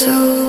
so